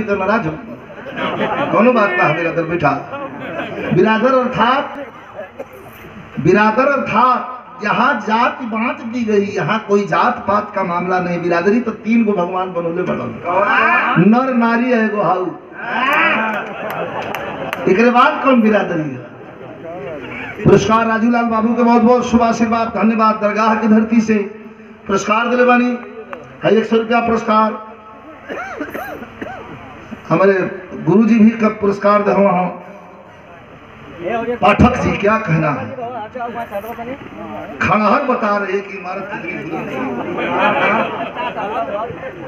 तो नाराज़ हो कोनो बात ना है बिरादर अर्थात बिरादर अर्थात यहाँ जात बांट दी गई, यहाँ कोई जात पात का मामला नहीं। बिरादरी तो तीन गो भगवान बनोले नर नारी है बाद कौन बिरादरी है? पुरस्कार राजूलाल बाबू के बहुत बहुत शुभ आशीर्वाद, धन्यवाद, दरगाह की धरती से। पुरस्कार दिले है एक सौ रुपया पुरस्कार। हमारे गुरुजी भी का पुरस्कार हम पाठक जी, क्या कहना है? खड़हर बता रहे कि इमारत कितनी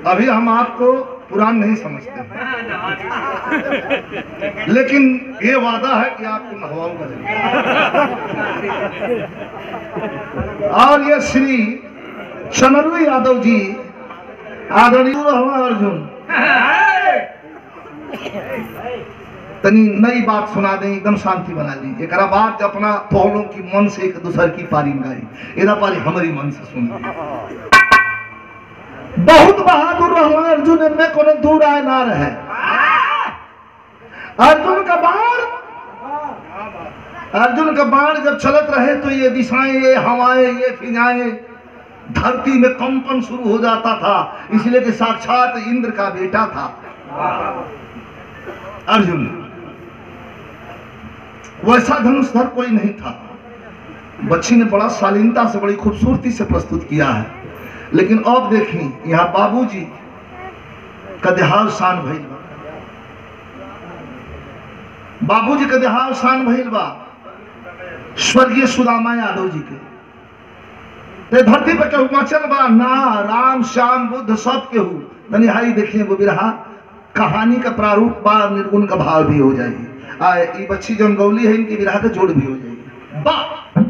अभी हम आपको पुरान नहीं समझते लेकिन ये वादा है कि आपको नहवाऊँगा और ये श्री चनरु यादव जी, आदरणीय अर्जुन। तनी नई बात सुना दें, एकदम शांति बना ली। एक बाद अपना पहलों की मन से एक दूसर की पारी गाई एदा पारी हमारी मन से सुन। बहुत बहादुर रहा अर्जुन में कोनो दूर आए ना रहे। अर्जुन का बाण। अर्जुन का बाण जब चलत रहे तो ये दिशाएँ, ये हवाएँ, ये फिजाएँ, धरती में कंपन शुरू हो जाता था। इसलिए कि साक्षात इंद्र का बेटा था। अर्जुन, वैसा धनुषधर कोई नहीं था। बच्ची ने बड़ा शालीनता से, बड़ी खूबसूरती से प्रस्तुत किया है। लेकिन अब देखी यहाँ बाबूजी का देहावसान भइल बा। बाबूजी का देहावसान भइल बा स्वर्गीय सुदामा यादव जी के। ते धरती पर केहू बचल बा? ना, राम, श्याम, बुद्ध, सब केहू। तनी हाई देखिए वो बिरहा कहानी का प्रारूप बा निर्गुण का भाव भी हो जाएगी। आ बच्ची जंगौली गौली है, इनकी विराह का जोड़ भी हो जाएगी। बा